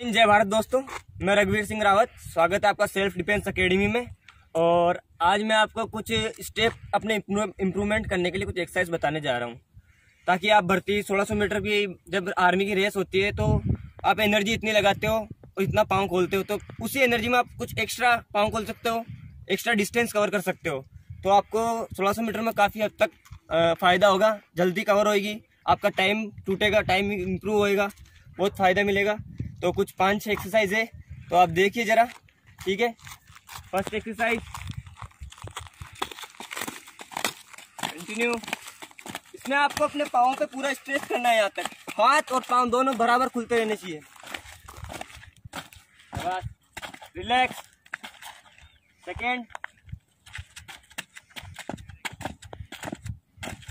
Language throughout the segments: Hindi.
जय भारत दोस्तों, मैं रघुवीर सिंह रावत, स्वागत है आपका सेल्फ डिफेंस अकेडमी में। और आज मैं आपको कुछ स्टेप अपने इम्प्रूवमेंट करने के लिए कुछ एक्सरसाइज बताने जा रहा हूँ। ताकि आप भर्ती 1600 मीटर की जब आर्मी की रेस होती है तो आप एनर्जी इतनी लगाते हो और इतना पाँव खोलते हो तो उसी एनर्जी में आप कुछ एक्स्ट्रा पाँव खोल सकते हो एक्स्ट्रा डिस्टेंस कवर कर सकते हो। तो आपको सोलह मीटर में काफ़ी हद तक फ़ायदा होगा, जल्दी कवर होएगी, आपका टाइम टूटेगा टाइम इम्प्रूव होएगा, बहुत फ़ायदा मिलेगा। तो कुछ पाँच छह एक्सरसाइज है। तो आप देखिए ज़रा, ठीक है? फ़र्स्ट एक्सरसाइज कंटिन्यू इसमें आपको अपने पाँव पे पूरा स्ट्रेस करना है यहाँ तक। हाथ और पाँव दोनों बराबर खुलते रहने चाहिए। रिलैक्स सेकेंड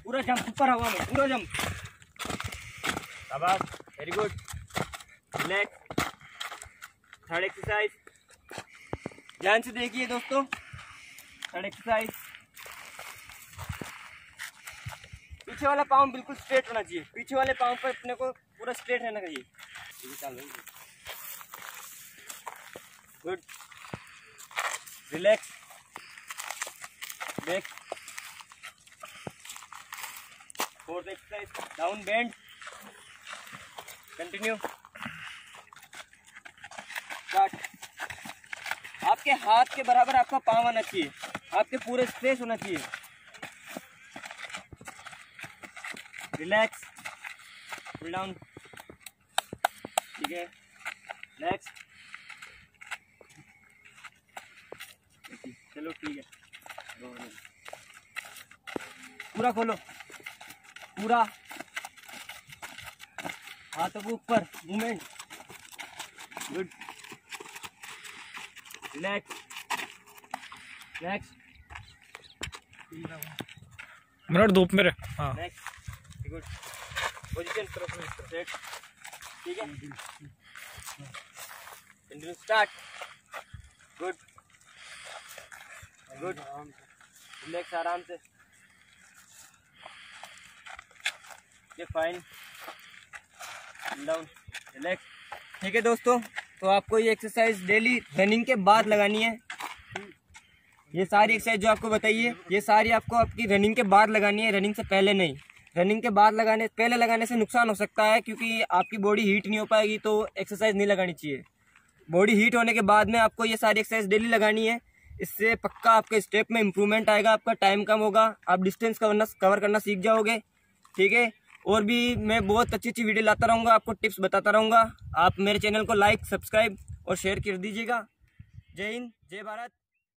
पूरा जंप ऊपर हवा में, पूरा jump very good relax third exercise ध्यान से देखिए दोस्तों। थर्ड एक्सरसाइज पीछे वाला पाँव बिल्कुल स्ट्रेट होना चाहिए। पीछे वाले पाँव पर अपने को पूरा स्ट्रेट रहना चाहिए। Good relax back fourth exercise down bend continue start आपके हाथ के बराबर आपका पाँव आना चाहिए। आपके पूरे स्पेस होना चाहिए। रिलैक्स डाउन ठीक है? नेक्स्ट चलो ठीक है। पूरा खोलो। पूरा। हाथों को ऊपर। Movement good next next minute धूप में रहे। हाँ। गुड पोजीशन सेट ठीक है? स्टार्ट गुड गुड रिलैक्स आराम से। ये फाइन डाउन रिलैक्स ठीक है दोस्तों? तो आपको ये एक्सरसाइज डेली रनिंग के बाद लगानी है। ये सारी एक्सरसाइज जो आपको बताइए, ये सारी आपको आपकी रनिंग के बाद लगानी है रनिंग से पहले नहीं। रनिंग के बाद लगाने, पहले लगाने से नुकसान हो सकता है क्योंकि आपकी बॉडी हीट नहीं हो पाएगी तो एक्सरसाइज नहीं लगानी चाहिए। बॉडी हीट होने के बाद में आपको ये सारी एक्सरसाइज डेली लगानी है। इससे पक्का आपके स्टेप में इम्प्रूवमेंट आएगा, आपका टाइम कम होगा, आप डिस्टेंस कवर कवर करना सीख जाओगे। ठीक है? और भी मैं बहुत अच्छी अच्छी वीडियो लाता रहूँगा, आपको टिप्स बताता रहूँगा। आप मेरे चैनल को लाइक सब्सक्राइब और शेयर कर दीजिएगा। जय हिंद, जय भारत।